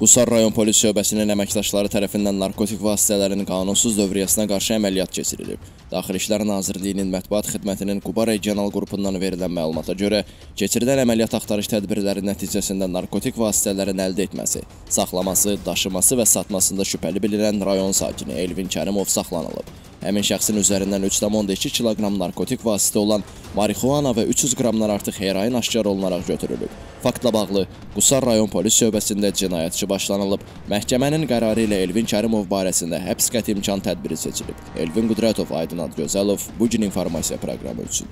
Qusar rayon polis şöbəsinin əməkdaşları tərəfindən narkotik vasitələrin qanunsuz dövriyyəsinə qarşı əməliyyat keçirilib. Daxili İşlər Nazirliyinin mətbuat xidmətinin Quba regional qrupundan verilən məlumata görə, keçirilən əməliyyat axtarış tədbirləri nəticəsində narkotik vasitələrin əldə etməsi, saxlaması, daşıması və satmasında şübhəli bilinən rayon sakini Elvin Kərimov saxlanılıb. Həmin şəxsin üzərindən 3,2 kiloqram narkotik vasitə olan marixuana və 300 qramdan artıq heroin aşkar olunaraq götürülüb. Faktla bağlı Qusar rayon polis şöbəsində cinayətçi başlanılıb. Məhkəmənin qərarı ilə Elvin Kərimov barəsində həbs qəti imkan tədbiri seçilib. Elvin Qudrətov, Aydın Adgözəlov bu gün informasiya proqramı üçün.